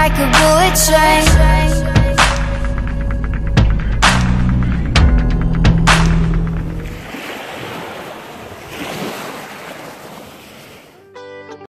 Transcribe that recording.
like a bullet train.